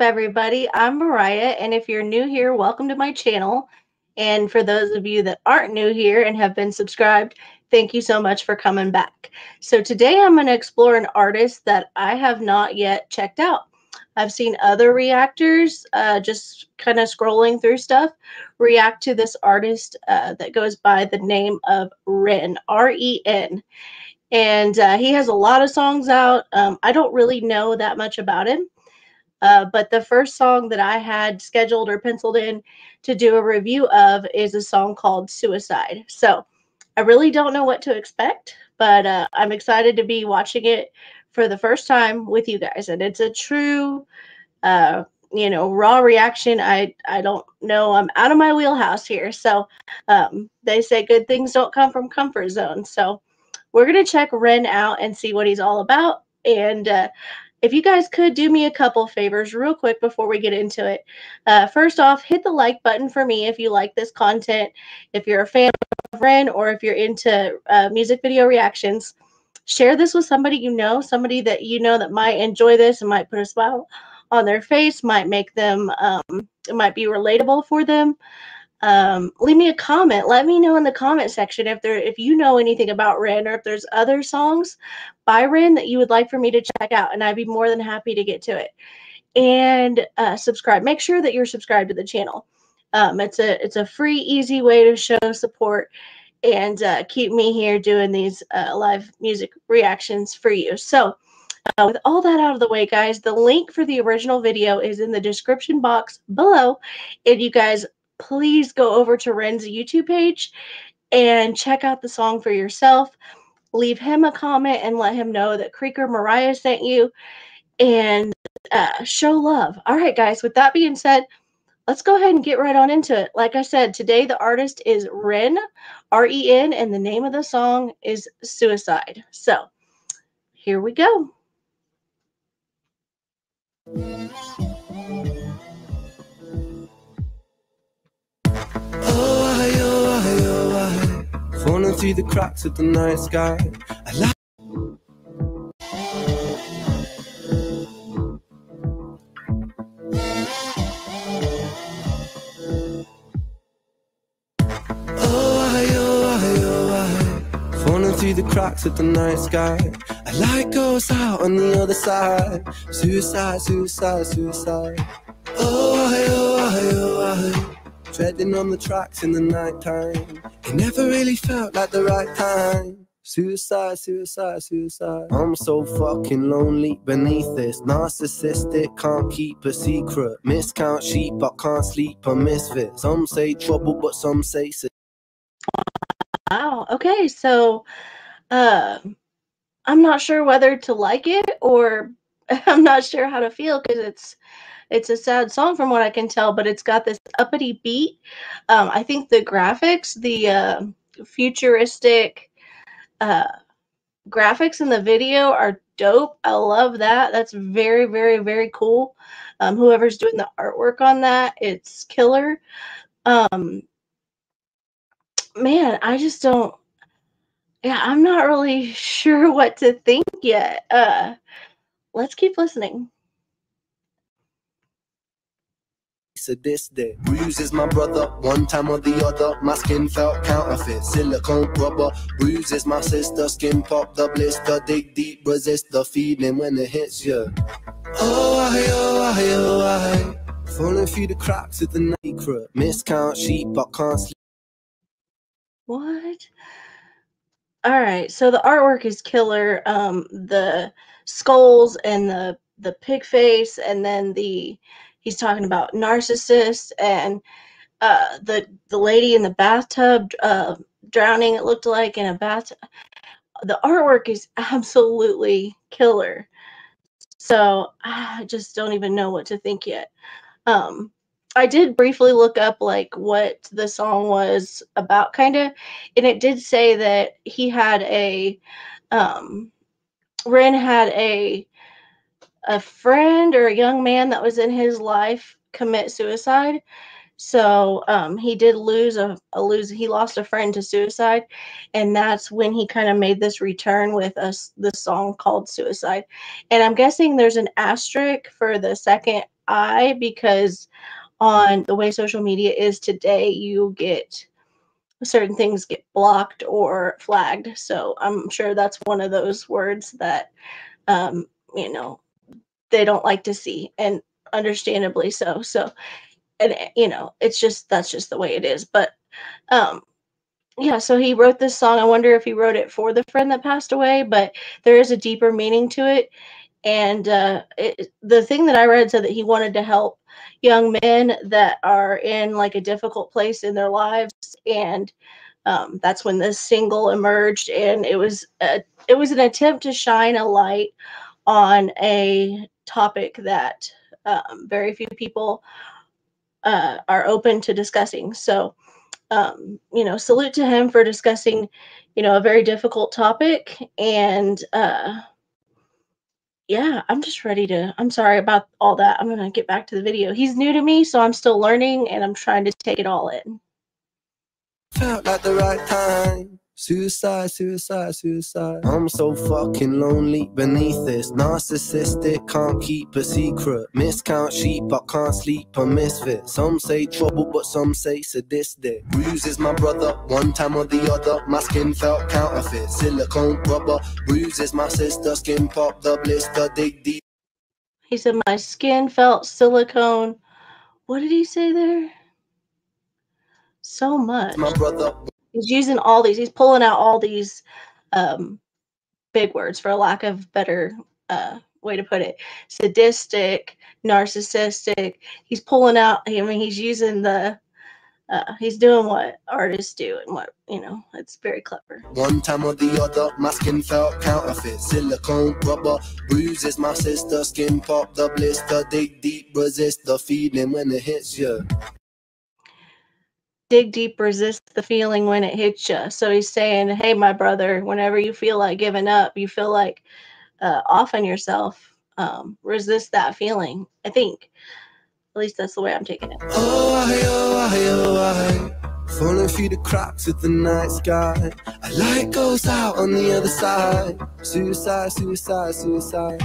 everybody? I'm Mariah, and if you're new here, welcome to my channel. And for those of you that aren't new here and have been subscribed, thank you so much for coming back. So today I'm going to explore an artist that I have not yet checked out. I've seen other reactors uh, just kind of scrolling through stuff react to this artist uh, that goes by the name of Ren, R E N. And uh, he has a lot of songs out. Um, I don't really know that much about him. Uh, but the first song that I had scheduled or penciled in to do a review of is a song called Suicide. So I really don't know what to expect, but uh, I'm excited to be watching it for the first time with you guys. And it's a true, uh, you know, raw reaction. I, I don't know. I'm out of my wheelhouse here. So um, they say good things don't come from comfort zones. So we're going to check Ren out and see what he's all about. And uh, if you guys could do me a couple favors real quick before we get into it. Uh, first off, hit the like button for me if you like this content. If you're a fan of Ren or if you're into uh, music video reactions, share this with somebody you know, somebody that you know that might enjoy this and might put a smile on their face, might make them, um, it might be relatable for them um, leave me a comment. Let me know in the comment section if there if you know anything about Ren or if there's other songs by Ren that you would like for me to check out, and I'd be more than happy to get to it. And uh, subscribe. Make sure that you're subscribed to the channel. Um, it's a it's a free, easy way to show support and uh, keep me here doing these uh, live music reactions for you. So. Uh, with all that out of the way, guys, the link for the original video is in the description box below. And you guys please go over to Ren's YouTube page and check out the song for yourself. Leave him a comment and let him know that Creeker Mariah sent you and uh, show love. All right, guys, with that being said, let's go ahead and get right on into it. Like I said, today the artist is Ren, R E N, and the name of the song is Suicide. So here we go. Through the cracks of the night sky. I like through the cracks of the night sky. A light goes out on the other side. Suicide, suicide, suicide. Oh, I, oh, I, oh, I. Treading on the tracks in the night time. It never really felt like the right time. Suicide, suicide, suicide. I'm so fucking lonely beneath this. Narcissistic, can't keep a secret. Miscount sheep, I can't sleep, I misfit. Some say trouble, but some say. Wow. Okay, so uh, I'm not sure whether to like it or I'm not sure how to feel because it's it's a sad song from what I can tell, but it's got this uppity beat. Um, I think the graphics, the uh, futuristic uh, graphics in the video are dope. I love that. That's very, very, very cool. Um, whoever's doing the artwork on that, it's killer. Um, man, I just don't. Yeah, I'm not really sure what to think yet. Uh, let's keep listening. Sadistic. Bruises my brother, one time or the other. My skin felt counterfeit, silicone rubber. Bruises my sister, skin pop the blister. Dig deep, resist the feeling when it hits you. Oh, I, oh, I, oh, I. Falling through the cracks of the night. Miscount sheep, but can't sleep. What? All right, so the artwork is killer. Um, the skulls and the the pig face, and then the he's talking about narcissists and uh, the the lady in the bathtub uh, drowning. It looked like in a bath. The artwork is absolutely killer. So I just don't even know what to think yet. Um, I did briefly look up like what the song was about, kind of, and it did say that he had a um, Ren had a a friend or a young man that was in his life commit suicide. So um, he did lose a, a lose. He lost a friend to suicide, and that's when he kind of made this return with us the song called "Suicide." And I'm guessing there's an asterisk for the second I because on the way social media is today, you get certain things get blocked or flagged. So I'm sure that's one of those words that, um, you know, they don't like to see, and understandably so. So, and you know, it's just that's just the way it is. But, um, yeah. So he wrote this song. I wonder if he wrote it for the friend that passed away, but there is a deeper meaning to it. And uh, it, the thing that I read said that he wanted to help young men that are in like a difficult place in their lives, and um, that's when this single emerged. And it was a, it was an attempt to shine a light on a topic that um, very few people uh, are open to discussing. So, um, you know, salute to him for discussing, you know, a very difficult topic and. Uh, yeah, I'm just ready to. I'm sorry about all that. I'm going to get back to the video. He's new to me, so I'm still learning and I'm trying to take it all in. Felt like the right time. Suicide, suicide, suicide. I'm so fucking lonely beneath this. Narcissistic, can't keep a secret. Miscount sheep, I can't sleep, a misfit. Some say trouble, but some say sadistic. Bruises my brother, one time or the other. My skin felt counterfeit. Silicone rubber. Bruises my sister, skin pop the blister, dig deep. He said, My skin felt silicone. What did he say there? So much. My brother he's using all these he's pulling out all these um big words for a lack of better uh way to put it. Sadistic narcissistic he's pulling out i mean he's using the uh, he's doing what artists do and what you know it's very clever. One time or the other my skin felt counterfeit. Silicone rubber bruises my sister skin pop the blister. Dig deep resist the feeling when it hits you dig deep, resist the feeling when it hits you. So he's saying, hey, my brother, whenever you feel like giving up, you feel like uh, off on yourself, um, resist that feeling. I think. At least that's the way I'm taking it. Oh, I, oh, I, oh, I. Falling through the cracks of the night sky. A light goes out on the other side. Suicide, suicide, suicide.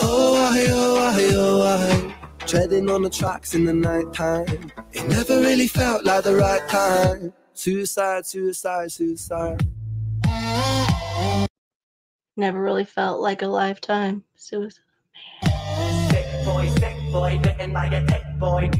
Oh, I, oh, I, oh, I. Treading on the tracks in the night time. It never really felt like the right time. Suicide, suicide, suicide. Never really felt like a lifetime. Suicide. Sick boy, sick boy, bitten like a tick boy.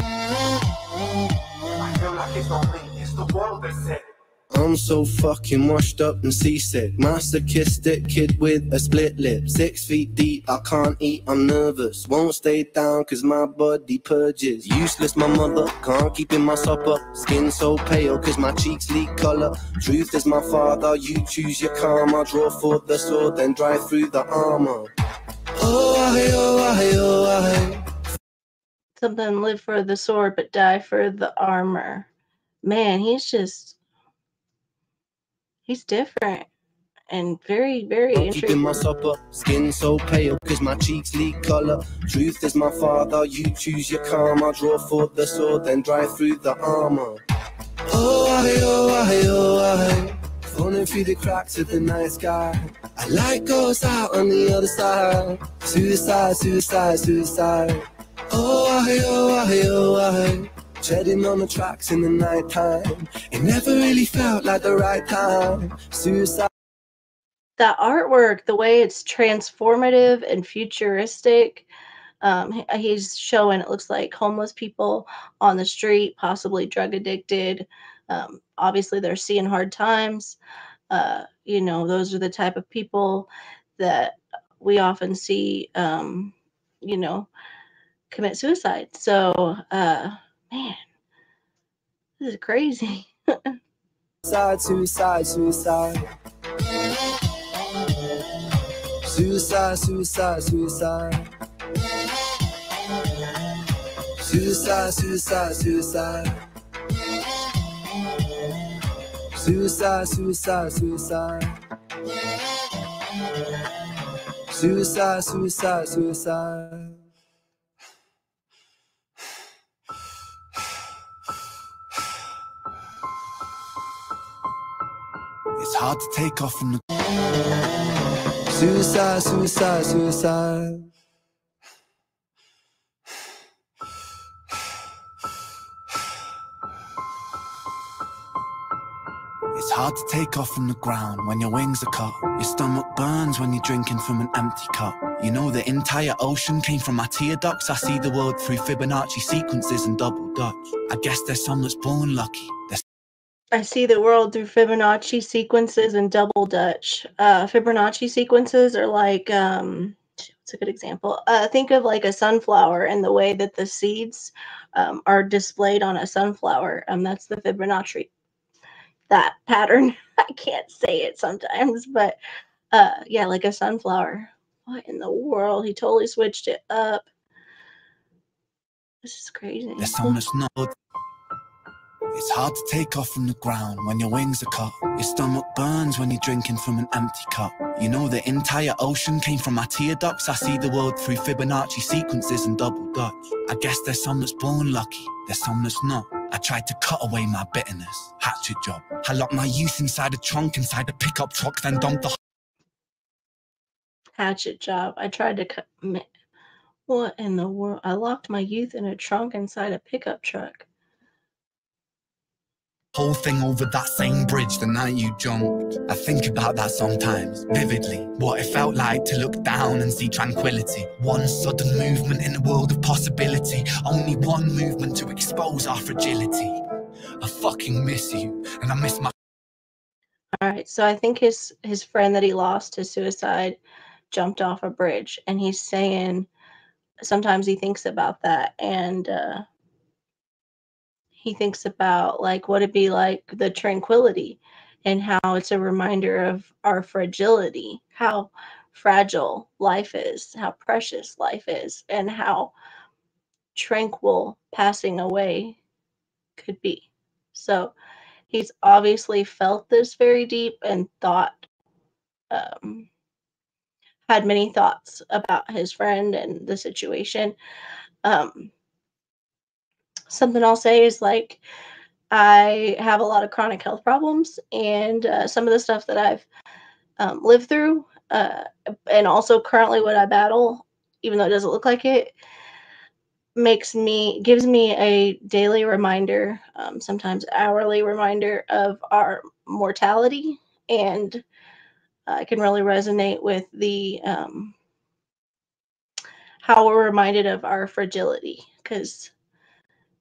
I feel like it's not me, it's the world that's sick. I'm so fucking washed up and seasick. Masochistic kid with a split lip. Six feet deep, I can't eat, I'm nervous. Won't stay down cause my body purges. Useless, my mother, can't keep in my supper. Skin so pale cause my cheeks leak color. Truth is my father, you choose your karma. Draw for the sword, then drive through the armor. Oh, I, oh, I, oh, I. Something live for the sword but die for the armor. Man, he's just he's different and very, very interesting. Keeping my supper, skin so pale, cause my cheeks leak color. Truth is my father, you choose your karma. Draw for the sword, then drive through the armor. Oh, I, oh, I, oh, I. Falling through the cracks of the night sky. A light goes out on the other side. Suicide, suicide, suicide. Oh, I, oh, I, oh, I. Treading on the tracks in the night time. It never really felt like the right time. Suicide. That artwork, the way it's transformative and futuristic, um, he's showing it looks like homeless people on the street, possibly drug addicted. Um, obviously, they're seeing hard times. Uh, you know, those are the type of people that we often see, um, you know, commit suicide. So, uh, man, this is crazy. Suicide, suicide, suicide. Suicide, suicide, suicide. Suicide, suicide, suicide. Suicide, suicide, suicide. Suicide, suicide, suicide. It's hard to take off from the. Suicide, suicide, suicide. It's hard to take off from the ground when your wings are cut. Your stomach burns when you're drinking from an empty cup. You know the entire ocean came from my tear ducts. I see the world through Fibonacci sequences and double dutch. I guess there's some that's born lucky. There's I see the world through Fibonacci sequences and double Dutch. Uh, Fibonacci sequences are like, um, it's a good example. Uh, think of like a sunflower and the way that the seeds um, are displayed on a sunflower. Um, that's the Fibonacci, that pattern. I can't say it sometimes, but uh, yeah, like a sunflower. What in the world? He totally switched it up. This is crazy. It's hard to take off from the ground when your wings are cut. Your stomach burns when you're drinking from an empty cup. You know the entire ocean came from my tear ducts. I see the world through Fibonacci sequences and double dutch. I guess there's some that's born lucky, there's some that's not. I tried to cut away my bitterness. Hatchet job. I locked my youth inside a trunk, inside a pickup truck, then dumped the hatchet job. I tried to cut. What in the world? I locked my youth in a trunk inside a pickup truck. Whole thing over that same bridge the night you jumped. I think about that sometimes, vividly. What it felt like to look down and see tranquility. One sudden movement in a world of possibility. Only one movement to expose our fragility. I fucking miss you, and I miss my All right, so I think his his friend that he lost to suicide jumped off a bridge, and he's saying sometimes he thinks about that, and uh, he thinks about like what it'd be like the tranquility, and how it's a reminder of our fragility, how fragile life is, how precious life is, and how tranquil passing away could be. So he's obviously felt this very deep and thought um, had many thoughts about his friend and the situation um, something i'll say is like i have a lot of chronic health problems and uh, some of the stuff that i've um, lived through uh, and also currently what i battle even though it doesn't look like it makes me gives me a daily reminder um, sometimes hourly reminder of our mortality and i can really resonate with the um, how we're reminded of our fragility because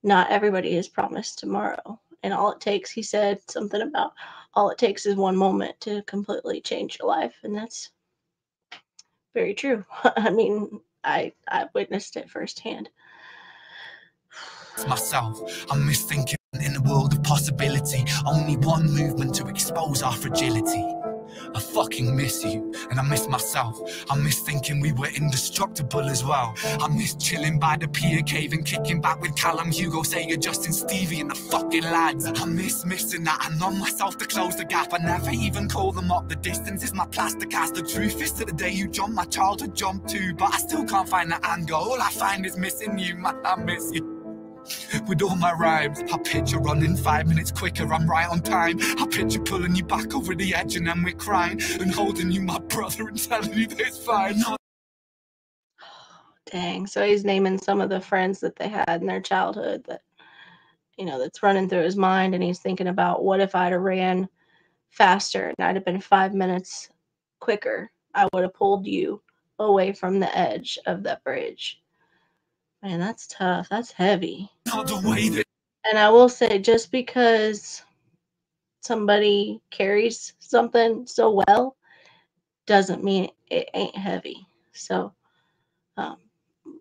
not everybody is promised tomorrow and all it takes he said something about all it takes is one moment to completely change your life and that's very true i mean i i witnessed it firsthand myself. I miss thinking in a world of possibility. Only one movement to expose our fragility. I fucking miss you, and I miss myself. I miss thinking we were indestructible as well. I miss chilling by the pier café and kicking back with Callum Hugo, saying Justin Stevie and the fucking lads. I miss missing that. I numb myself to close the gap. I never even call them up. The distance is my plastic cast. The truth is to the day you jump, my childhood jumped too. But I still can't find the anger. All I find is missing you, man. I miss you. With all my rhymes, I picture running five minutes quicker, I'm right on time. I picture pulling you back over the edge and then we're crying and holding you, my brother, and telling you that it's fine. No, Dang. So he's naming some of the friends that they had in their childhood that, you know, that's running through his mind. And he's thinking about what if I'd have ran faster and I'd have been five minutes quicker? I would have pulled you away from the edge of that bridge. Man, that's tough. That's heavy. not the way that And I will say, just because somebody carries something so well doesn't mean it ain't heavy. So, um,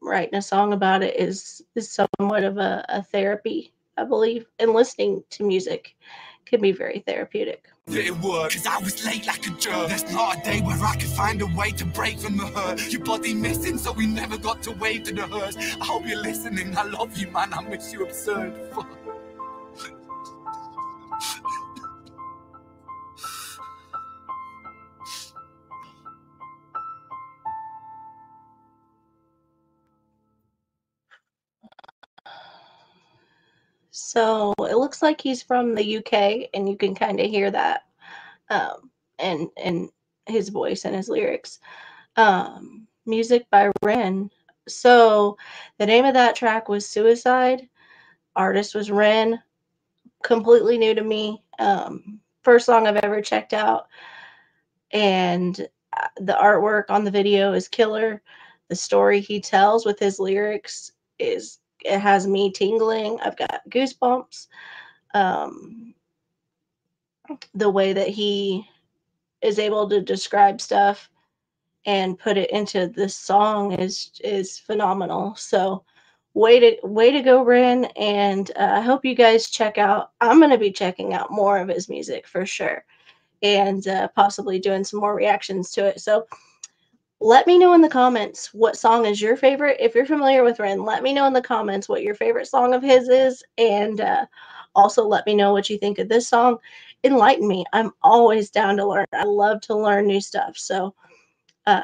writing a song about it is is somewhat of a, a therapy, I believe. And listening to music can be very therapeutic. That it worked. Cause I was late like a jerk. There's not a day where I can find a way to break from the hurt. Your body missing, so we never got to wave to the hearse. I hope you're listening. I love you, man. I miss you absurd. Fuck. So looks like he's from the UK, and you can kind of hear that um, in in his voice and his lyrics. Um, music by Ren. So the name of that track was Suicide. Artist was Ren. Completely new to me. Um, first song I've ever checked out. And uh, the artwork on the video is killer. The story he tells with his lyrics is it has me tingling. I've got goosebumps. Um, the way that he is able to describe stuff and put it into this song is is phenomenal. So way to way to go, Ren, and uh, I hope you guys check out. I'm gonna be checking out more of his music for sure, and uh, possibly doing some more reactions to it. So let me know in the comments what song is your favorite. If you're familiar with Ren, let me know in the comments what your favorite song of his is, and uh, also let me know what you think of this song. Enlighten me. I'm always down to learn. I love to learn new stuff. So uh,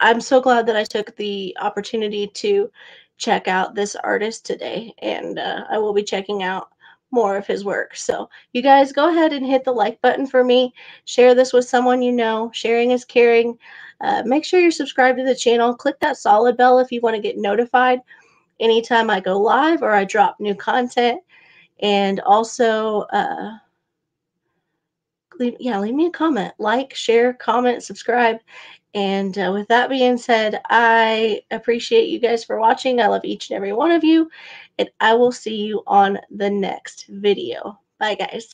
I'm so glad that I took the opportunity to check out this artist today, and uh, I will be checking out more of his work. So, you guys go ahead and hit the like button for me. Share this with someone you know. Sharing is caring. Uh, make sure you're subscribed to the channel. Click that solid bell if you want to get notified anytime I go live or I drop new content. And also, uh, leave, yeah, leave me a comment. Like, share, comment, subscribe. And uh, with that being said, I appreciate you guys for watching. I love each and every one of you. And I will see you on the next video. Bye, guys.